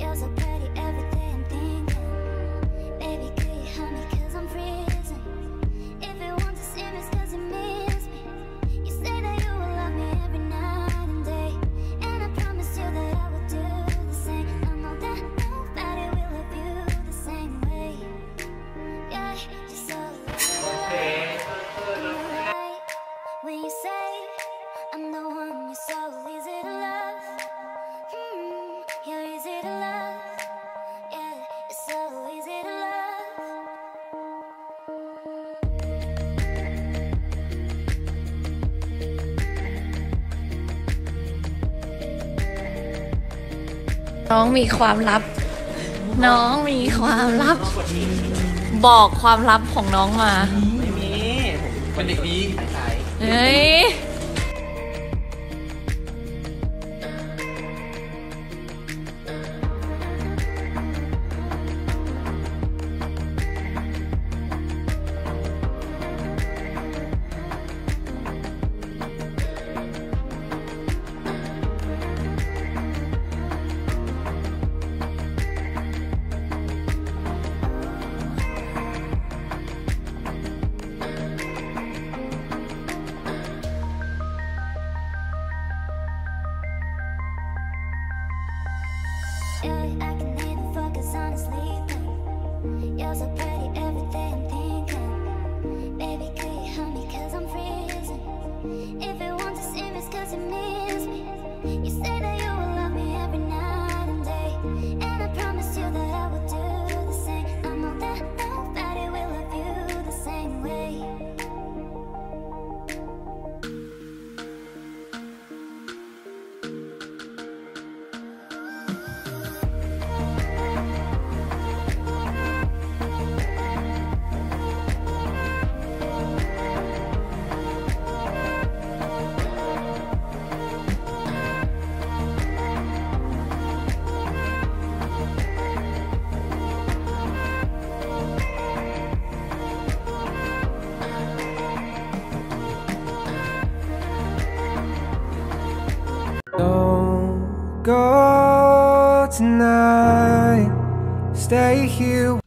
You're. น้องมีความลับ น้องมีความลับ บอกความลับของน้องมา ไม่มี ผมเป็นเด็กดี เฮ้ย I, I, can. go tonight. Stay here.